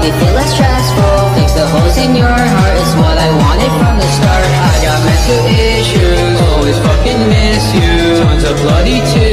We me feel less stressful Fix the holes in your heart It's what I wanted from the start I got mental issues, always fucking miss you Tons of bloody tears.